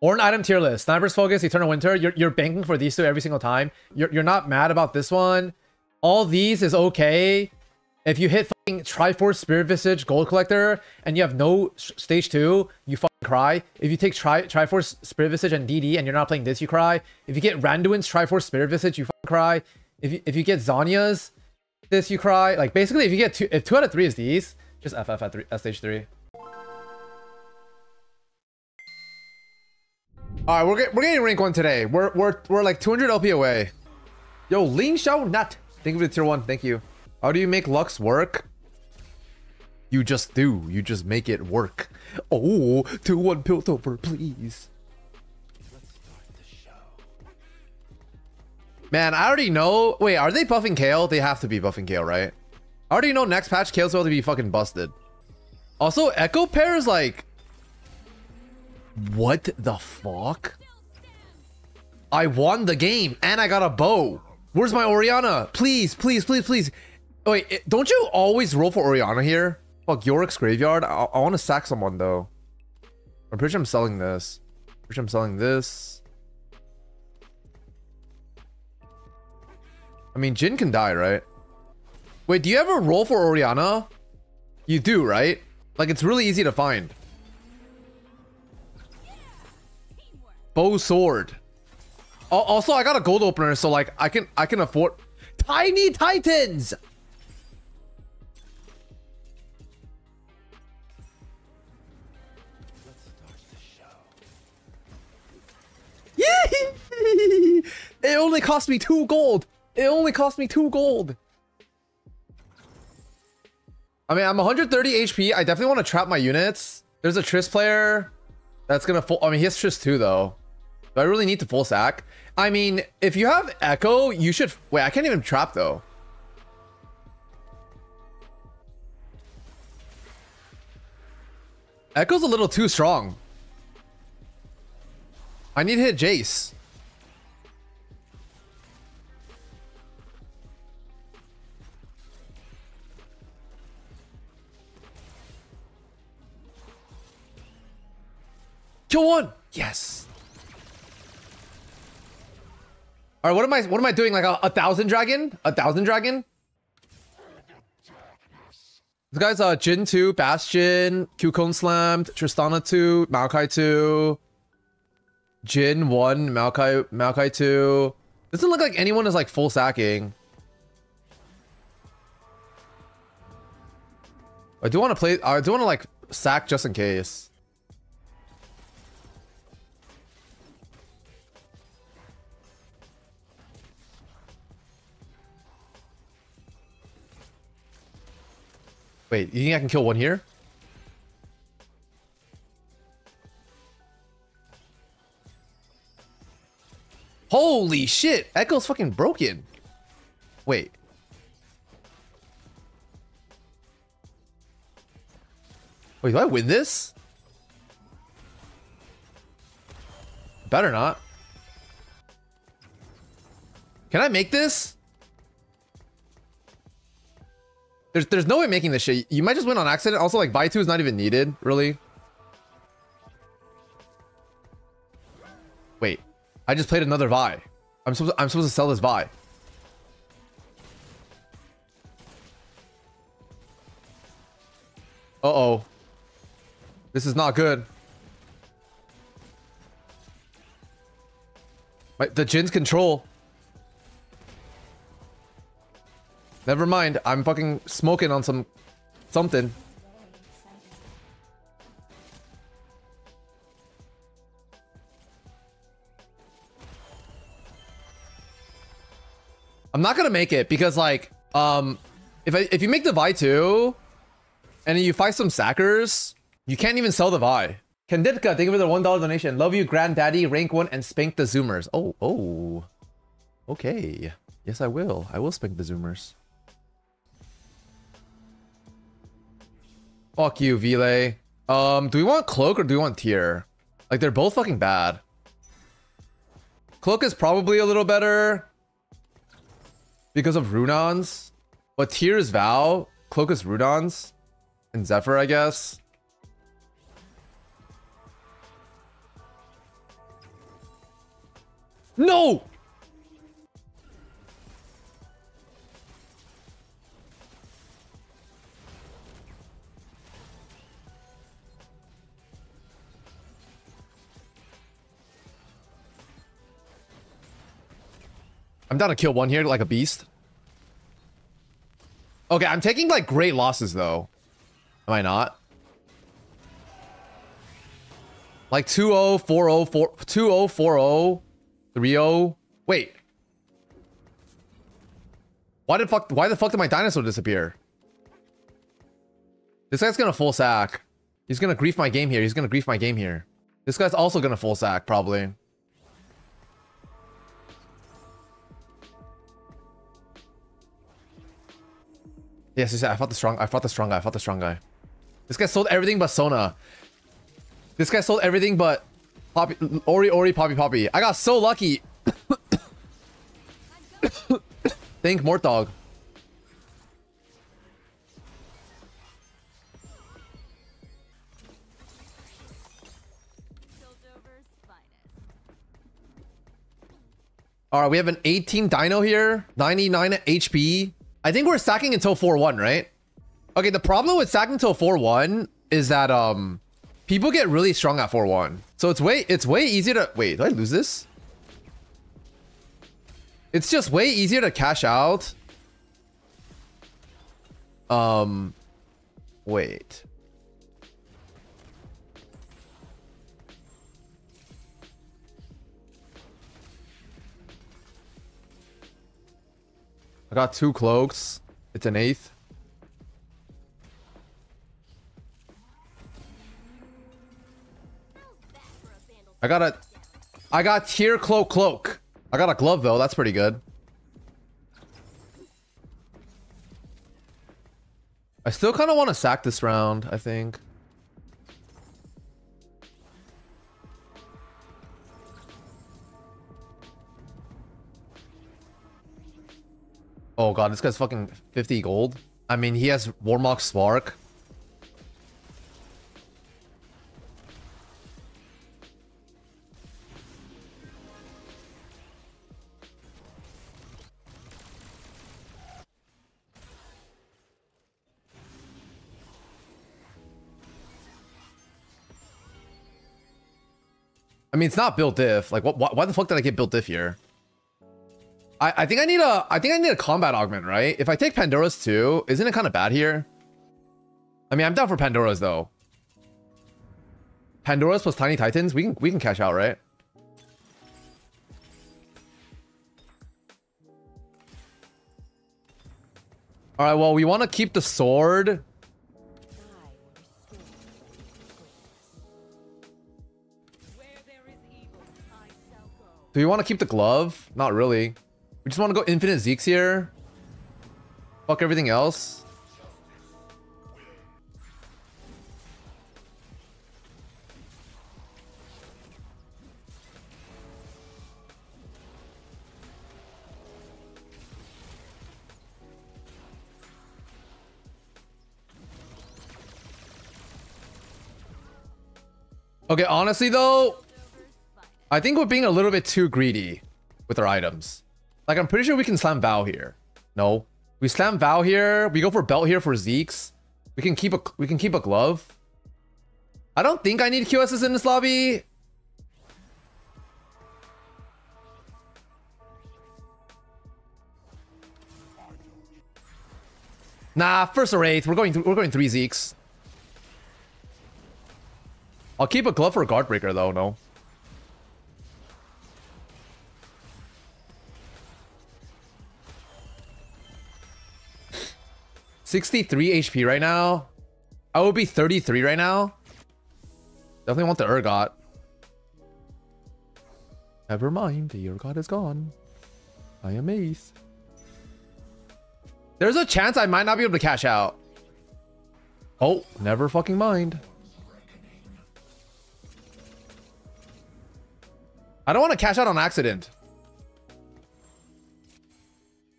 Or an item tier list. Sniper's Focus, Eternal Winter. You're, you're banking for these two every single time. You're, you're not mad about this one. All these is okay. If you hit fucking Triforce Spirit Visage Gold Collector and you have no stage 2, you fucking cry. If you take Tri Triforce Spirit Visage and DD and you're not playing this, you cry. If you get Randuin's Triforce Spirit Visage, you fucking cry. If you, if you get Zhonya's this, you cry. Like, basically, if you get two, if two out of three is these, just FF at, three, at stage 3. All right, we're, get, we're getting rank 1 today. We're, we're, we're like 200 LP away. Yo, Ling Xiao Nut. Thank you for the tier 1. Thank you. How do you make Lux work? You just do. You just make it work. Oh, 2-1 Piltover, please. Man, I already know. Wait, are they buffing Kayle? They have to be buffing Kayle, right? I already know next patch Kayle's going to be fucking busted. Also, Ekko Pair is like... What the fuck? I won the game and I got a bow. Where's my Orianna? Please, please, please, please. Wait, eh, don't you always roll for Orianna here? Fuck, Yorick's Graveyard? I, I want to sack someone, though. I'm pretty sure I'm selling this. Pretty sure I'm selling this. I mean, Jhin can die, right? Wait, do you ever roll for Orianna? You do, right? Like, it's really easy to find. Bow sword. Also, I got a gold opener, so like I can I can afford tiny titans. it only cost me two gold. It only cost me two gold. I mean, I'm 130 HP. I definitely want to trap my units. There's a Triss player that's gonna full. I mean, he has Triss too, though. Do I really need to full sack? I mean, if you have Ekko, you should... Wait, I can't even trap, though. Ekko's a little too strong. I need to hit Jace. Kill one! Yes! All right, what am I? What am I doing? Like a, a thousand dragon? A thousand dragon? This guy's uh Jhin 2, Bastion, Q-Cone Slammed, Tristana 2, Maokai 2, Jhin 1, Maokai, Maokai 2. Doesn't look like anyone is like full sacking. I do want to play, I do want to like sack just in case. Wait, you think I can kill one here? Holy shit! Ekko's fucking broken. Wait. Wait, do I win this? Better not. Can I make this? There's there's no way making this shit. You might just win on accident. Also, like, two is not even needed, really. Wait. I just played another Vi. I'm supposed to, I'm supposed to sell this Vi. Uh-oh. This is not good. My, the Jhin's control. Never mind. I'm fucking smoking on some something. I'm not gonna make it because like um if I if you make the Vi 2 and you fight some sackers, you can't even sell the Vi. Kanditka, thank you for the one dollar donation. Love you, granddaddy, rank one, and spank the zoomers. Oh, oh. Okay. Yes, I will. I will spank the zoomers. Fuck you, Vile. Um, do we want Cloak or do we want Tear? Like, they're both fucking bad. Cloak is probably a little better because of Runaan's. But Tear is Vow. Cloak is Runaan's. And Zephyr, I guess. No! I'm down to kill one here like a beast. Okay, I'm taking like great losses though. Am I not? Like 2-0, 4-0, 2-0, 4-0, 3-0. Wait. Why did fuck why the fuck did my dinosaur disappear? This guy's gonna full sack. He's gonna grief my game here. He's gonna grief my game here. This guy's also gonna full sack, probably. Yes, yes, I fought the strong. I fought the strong guy. I fought the strong guy. This guy sold everything but Sona. This guy sold everything but Poppy, Ori, Ori, Poppy, Poppy. I got so lucky. Thank Mortdog. Piltover's finest. All right, we have an 18 dino here, 99 HP. I think we're stacking until 4-1, right? Okay, the problem with stacking until 4-1 is that um people get really strong at 4-1. So it's way it's way easier to wait, do I lose this? It's just way easier to cash out. Um wait. I got two cloaks. It's an eighth. I got a I got tier cloak cloak. I got a glove though, that's pretty good. I still kind of want to sack this round, I think. Oh god, this guy's fucking 50 gold. I mean, he has Warmog Spark. I mean, it's not built diff. Like, what? Why the fuck did I get built diff here? I, I think I need a I think I need a combat augment, right? If I take Pandora's too, isn't it kind of bad here? I mean, I'm down for Pandora's though. Pandora's plus Tiny Titans, we can we can cash out, right? All right, well, we want to keep the sword. Do we want to keep the glove? Not really. We just want to go infinite Zeke's here. Fuck everything else. Okay, honestly though, I think we're being a little bit too greedy with our items. Like, I'm pretty sure we can slam Val here. No. We slam Val here. We go for belt here for Zeke's. We can keep a we can keep a glove. I don't think I need QSs in this lobby. Nah, first or eighth. We're going we're going three Zeke's. I'll keep a glove for a guard breaker though, no. Sixty-three HP right now. I would be thirty-three right now. Definitely want the Urgot. Never mind, the Urgot is gone. I am Ace. There's a chance I might not be able to cash out. Oh, never fucking mind. I don't want to cash out on accident.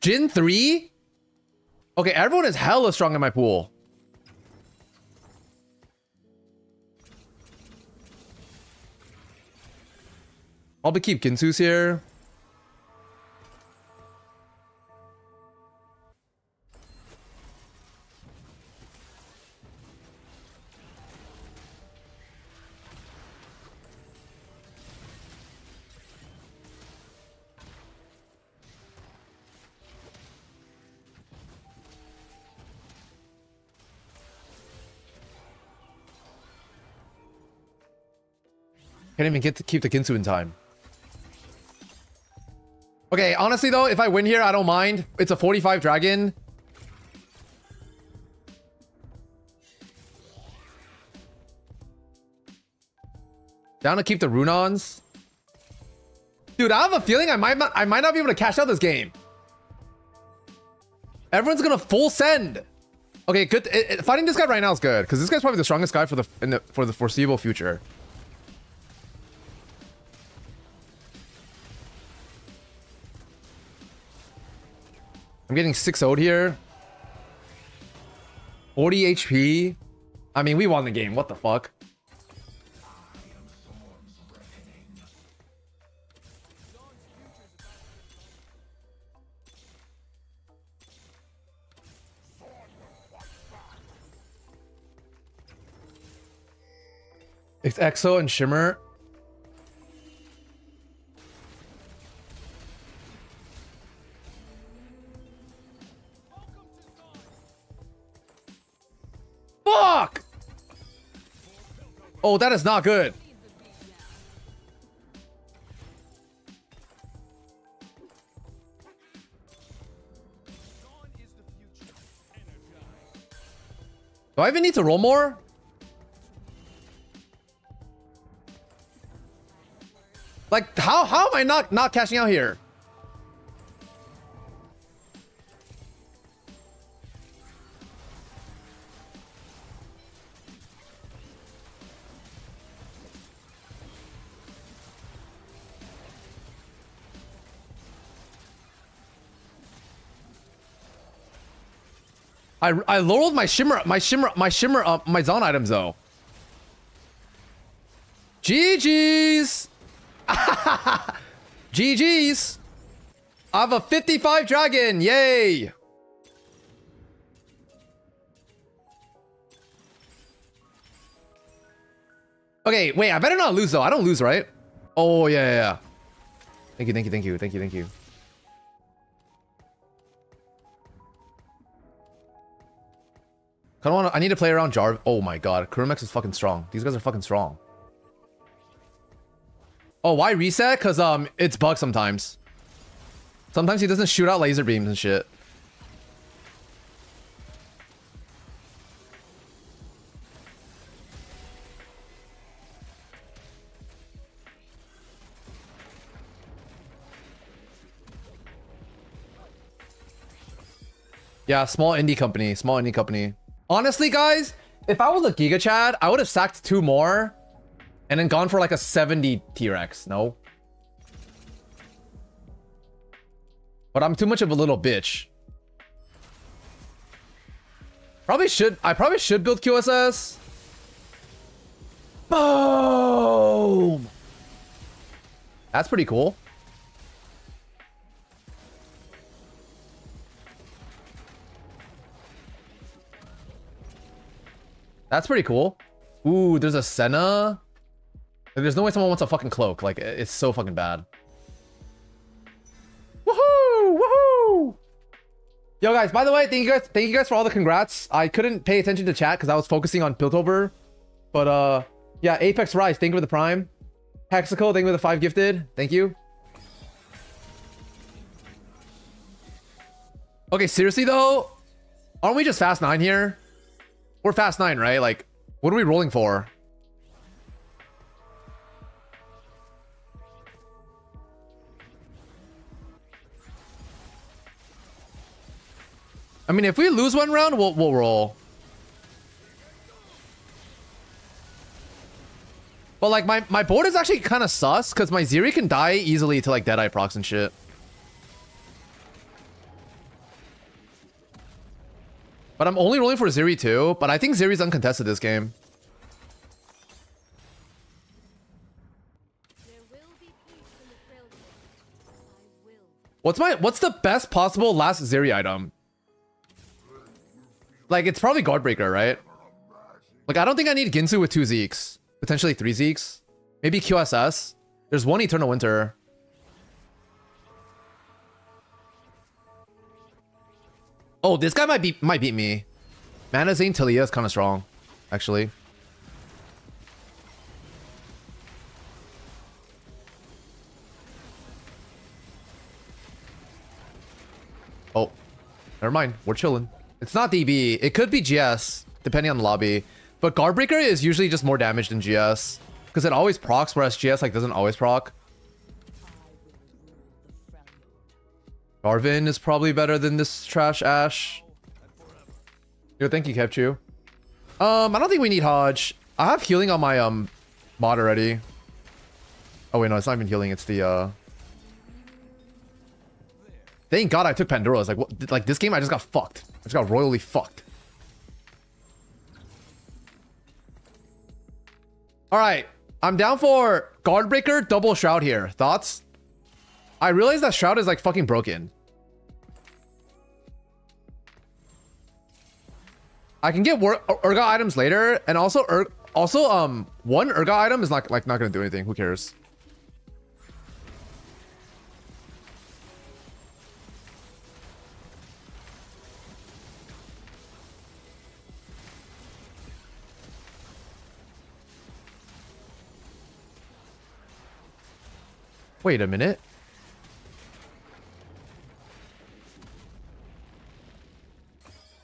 Jhin 3? Okay, everyone is hella strong in my pool. I'll be keep Ginsu's here. Can't even get to keep the Ginsu in time. Okay, honestly though, if I win here, I don't mind. It's a 45 dragon. Down to keep the Runaan's. Dude, I have a feeling I might not I might not be able to cash out this game. Everyone's gonna full send. Okay, good. It, it- fighting this guy right now is good because this guy's probably the strongest guy for the, the for the foreseeable future. I'm getting 6 0 here. 40 HP. I mean, we won the game. What the fuck? It's EXO and Shimmer. Oh, that is not good. Do I even need to roll more? Like, how how am I not not cashing out here? I I lowered my shimmer my shimmer my shimmer uh, my Zaun items though. GG's. GG's. I have a 55 dragon. Yay. Okay, wait, I better not lose though. I don't lose, right? Oh, yeah, yeah, yeah. Thank you, thank you, thank you, thank you, thank you. Kind of want. I need to play around Jarv. Oh my god, Kurumex is fucking strong. These guys are fucking strong. Oh, why reset? Cause um, it's bugged sometimes. Sometimes he doesn't shoot out laser beams and shit. Yeah, small indie company, small indie company. Honestly, guys, if I was a Giga Chad, I would have sacked two more and then gone for like a 70 T-Rex. No. But I'm too much of a little bitch. Probably should, I probably should build QSS. Boom! That's pretty cool. That's pretty cool. Ooh, there's a Senna. There's no way someone wants a fucking cloak. Like, it's so fucking bad. Woohoo! Woohoo! Yo, guys, by the way, thank you guys, thank you guys for all the congrats. I couldn't pay attention to chat because I was focusing on Piltover. But, uh, yeah, Apex Rise, thank you for the prime. Hexico, thank you for the five gifted. Thank you. Okay, seriously, though, aren't we just fast nine here? We're fast nine, right? Like, what are we rolling for? I mean, if we lose one round, we'll, we'll roll. But like, my, my board is actually kind of sus, because my Zeri can die easily to like Deadeye procs and shit. But I'm only rolling for Zeri too, but I think Zeri's uncontested this game. What's my what's the best possible last Zeri item? Like it's probably Guardbreaker, right? Like I don't think I need Ginsu with two Zeke's. Potentially three Zeke's. Maybe QSS. There's one Eternal Winter. Oh, this guy might be might beat me. Manazine Taliyah is kind of strong, actually. Oh, never mind. We're chilling. It's not DB. It could be GS, depending on the lobby. But Guardbreaker is usually just more damage than GS. Because it always procs, whereas GS like doesn't always proc. Darvin is probably better than this trash Ashe. Yo, thank you, Kepchu. Um, I don't think we need Hodge. I have healing on my um mod already. Oh wait, no, it's not even healing. It's the uh. Thank God I took Pandora's. Like, what? Like this game, I just got fucked. I just got royally fucked. All right, I'm down for Guardbreaker double Shroud here. Thoughts? I realize that Shroud is like fucking broken. I can get Ur Urgot items later, and also Ur also um one Urgot item is not like not gonna do anything. Who cares? Wait a minute.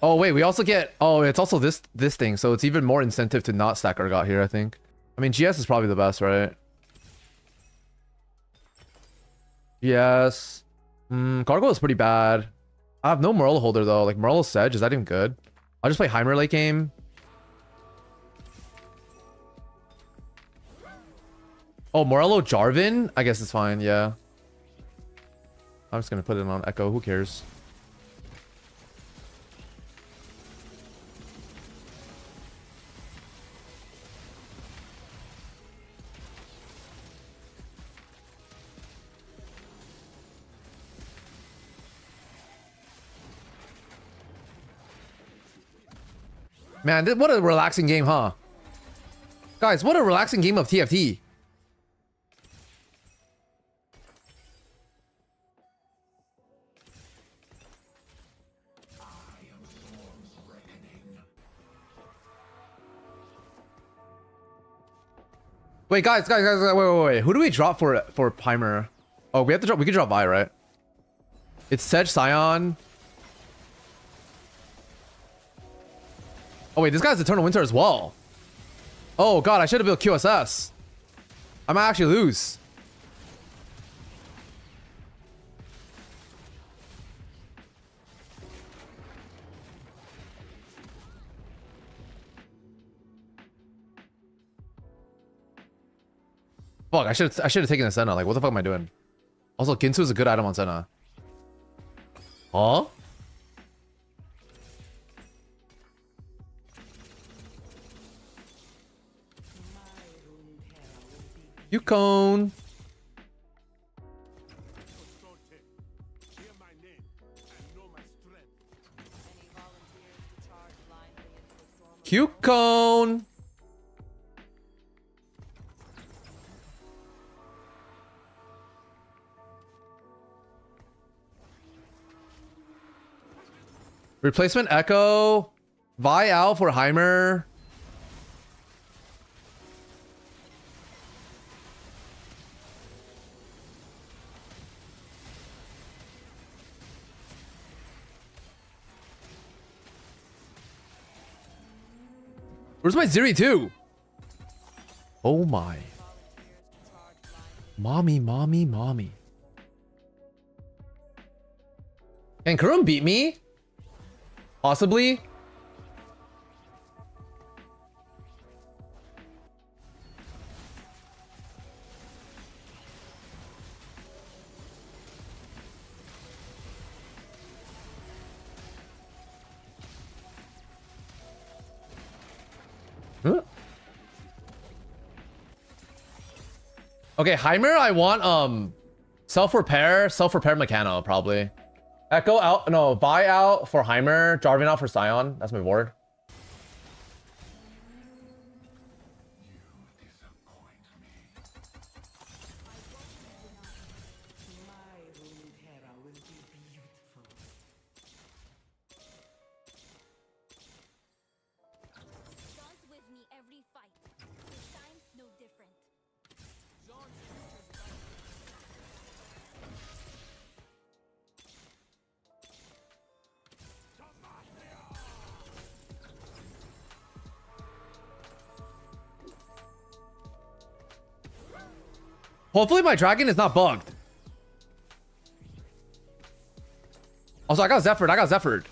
Oh wait, we also get oh it's also this this thing, so it's even more incentive to not stack Urgot here, I think. I mean GS is probably the best, right? Yes. Hmm, Gargoyle is pretty bad. I have no Morello holder though. Like Morello Sedge, is that even good? I'll just play Heimer late game. Oh, Morello Jarvan? I guess it's fine, yeah. I'm just gonna put it on Ekko, who cares? Man, what a relaxing game, huh? Guys, what a relaxing game of TFT. Wait, guys, guys, guys, wait, wait, wait. Who do we drop for for Pimer? Oh, we have to drop. We can drop Vi, right? It's Sedge Sion. Oh wait, this guy's Eternal Winter as well. Oh god, I should have built QSS. I might actually lose. Fuck, I should I should have taken the Senna. Like, what the fuck am I doing? Also, Ginsu is a good item on Senna. Huh? Yukon. cone. of Yukon. Replacement Ekko. Vi Al for Heimer. Where's my Zeri too? Oh my. Mommy, mommy, mommy. Can Kurum beat me? Possibly? Okay, Heimer, I want um self-repair, self-repair mechano, probably. Ekko out, no, buy out for Heimer, Jarvan out for Sion. That's my board. Hopefully my dragon is not bugged. Also, I got Zephyr. I got Zephyr.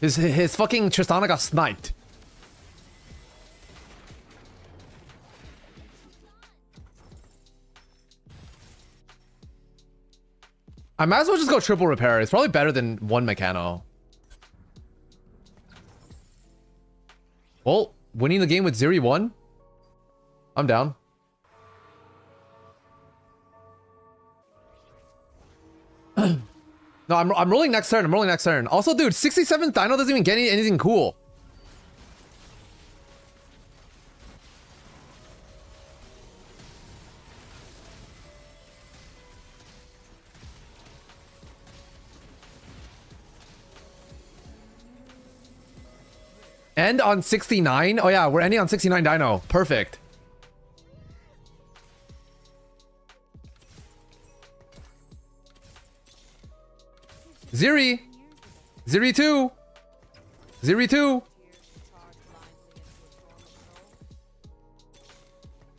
His his fucking Tristana got sniped. I might as well just go triple repair. It's probably better than one Mechano. Well, winning the game with Zeri 1? I'm down. no, I'm, I'm rolling next turn. I'm rolling next turn. Also, dude, 67th Dino doesn't even get any, anything cool. End on 69? Oh yeah, we're ending on 69 Dino. Perfect. Zeri. Zeri 2. Zeri 2.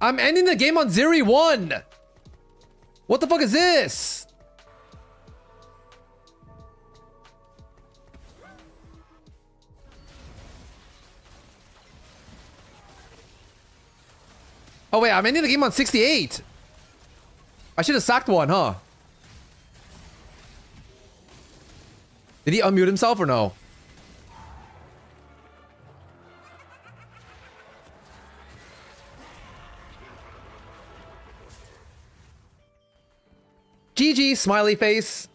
I'm ending the game on Zeri 1. What the fuck is this? Oh wait, I'm ending the game on 68. I should have sacked one, huh? Did he unmute himself or no? GG, smiley face.